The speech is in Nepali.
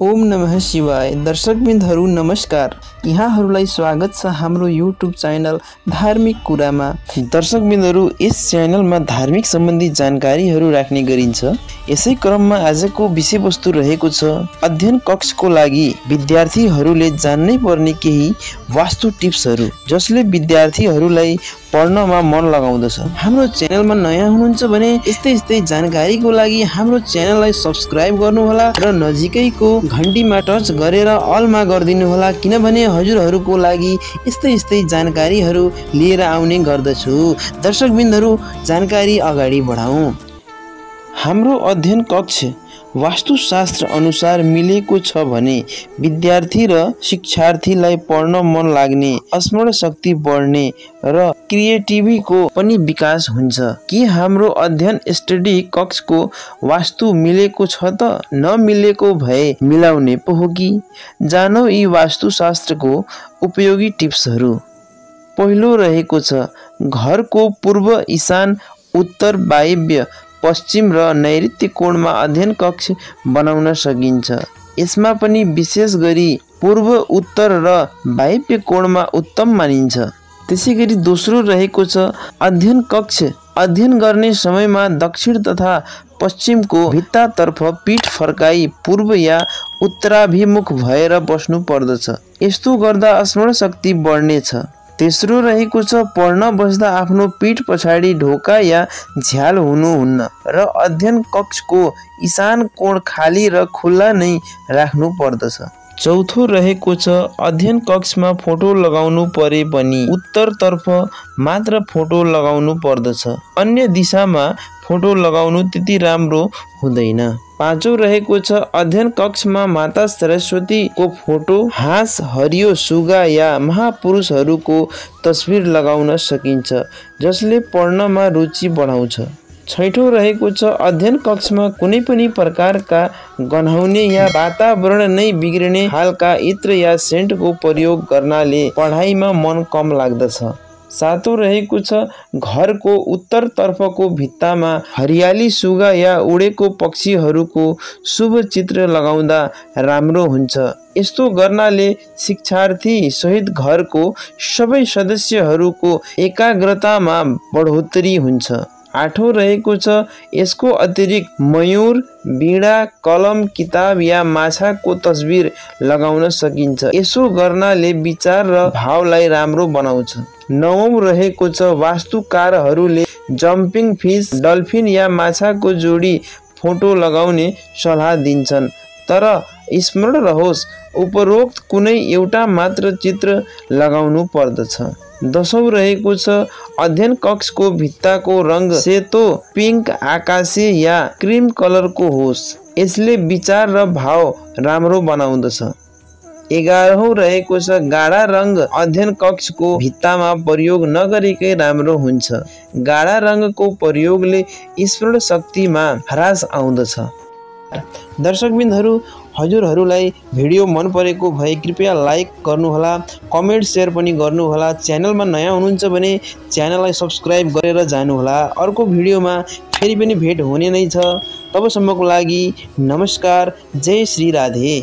ओम नमः शिवाय। दर्शकबिन्दहरू नमस्कार। यहाँहरूलाई स्वागत छ हाम्रो युट्युब च्यानल धार्मिक कुरामा। दर्शकबिन्दहरू यस च्यानलमा धार्मिक सम्बन्धी जानकारीहरू राख्ने गरिन्छ। यसै क्रममा आजको विषयवस्तु रहेको छ अध्ययन कक्षको लागि विद्यार्थीहरूले जान्नै पर्ने केही वास्तु टिप्सहरू जसले विद्यार्थीहरूलाई पढ्नमा मन लगाउँदछ। हाम्रो च्यानलमा नयाँ हुनुहुन्छ भने यस्तै यस्तै जानकारीको लागि हाम्रो च्यानललाई सब्सक्राइब गर्नुहोला र नजिकैको घन्टीमा टच गरेर अलमा गरिदिनुहोला किनभने हजुरहरूको लागि यस्तै यस्तै जानकारीहरू लिएर आउने गर्दछु। दर्शकबिन्दहरू जानकारी अगाडि बढाउँ। हाम्रो अध्ययन कक्ष वास्तुशास्त्र अनुसार मिलेको छ भने विद्यार्थी र शिक्षार्थीलाई पढ्न मन लाग्ने स्मरण शक्ति बढ्ने र क्रिएटिभीको पनि विकास हुन्छ। कि हाम्रो अध्ययन स्टडी कक्षको वास्तु मिलेको छ त नमिलेको भए मिलाउने पो हो कि? जानौ यी वास्तुशास्त्रको उपयोगी टिप्सहरू। पहिलो रहेको छ घरको पूर्व ईशान उत्तर वायव्य पश्चिम र नैऋत्य कोणमा अध्ययन कक्ष बनाउन सकिन्छ। यसमा पनि विशेष गरी पूर्व उत्तर र वायव्य कोणमा उत्तम मानिन्छ। त्यसै गरी दोस्रो रहेको छ अध्ययन कक्ष। अध्ययन गर्ने समयमा दक्षिण तथा पश्चिमको भित्तातर्फ पिठ फर्काई पूर्व या उत्तराभिमुख भएर बस्नु पर्दछ। यस्तो गर्दा स्मरण शक्ति बढ्नेछ। तेस्रो रहेको छ पढ्न बस्दा आफ्नो पिठ पछाडि ढोका या झ्याल हुनुहुन्न र अध्ययन कक्षको ईशान कोण खाली र खुल्ला नै राख्नु पर्दछ। चौथो रहेको छ अध्ययन कक्षमा फोटो लगाउनु परे पनि उत्तरतर्फ मात्र फोटो लगाउनु पर्दछ। अन्य दिशामा फोटो लगाउनु त्यति राम्रो हुँदैन। पाँचौँ रहेको छ अध्ययन कक्षमा माता सरस्वतीको फोटो हाँस हरियो सुगा या महापुरुषहरूको तस्बिर लगाउन सकिन्छ जसले पढ्नमा रुचि बढाउँछ। छैठौँ रहेको छ अध्ययन कक्षमा कुनै पनि प्रकारका गन्हाउने या वातावरण नै बिग्रिने खालका इत्र या सेन्टको प्रयोग गर्नाले पढाइमा मन कम लाग्दछ। सातौँ रहेको छ। घरको उत्तरतर्फको भित्तामा हरियाली सुगा या उडेको पक्षीहरूको शुभ चित्र लगाउँदा राम्रो हुन्छ। यस्तो गर्नाले शिक्षार्थी सहित घरको सबै सदस्यहरूको एकाग्रतामा बढोत्तरी हुन्छ। आठौँ रहेको छ यसको अतिरिक्त मयूर बिडा कलम किताब या माछाको तस्बिर लगाउन सकिन्छ। यसो गर्नाले विचार र भावलाई राम्रो बनाउँछ। नवौँ रहेको छ। वास्तुकारहरूले जम्पिङ फिस डल्फिन या माछाको जोडी फोटो लगाउने सल्लाह दिन्छन्। तर स्मरण रहोस् उपरोक्त कुनै एउटा मात्र चित्र लगाउनु पर्दछ। दसौँ रहेको छ अध्ययन कक्षको भित्ताको रङ सेतो पिङ्क आकाशे या क्रिम कलरको होस्। यसले विचार र भाव राम्रो बनाउँदछ। एघारौँ रहेको छ गाढा रङ अध्ययन कक्षको भित्तामा प्रयोग नगरेकै राम्रो हुन्छ। गाढा रङको प्रयोगले स्मरण शक्तिमा ह्रास आउँदछ। दर्शकबिन्दहरू हजुरहरूलाई भिडियो मन परेको भए कृपया लाइक गर्नुहोला कमेन्ट सेयर पनि गर्नुहोला च्यानलमा नयाँ हुनुहुन्छ भने च्यानललाई सब्सक्राइब गरेर जानुहोला। अर्को भिडियोमा फेरि पनि भेट हुने नै छ। तबसम्मको लागि नमस्कार जय श्री राधे।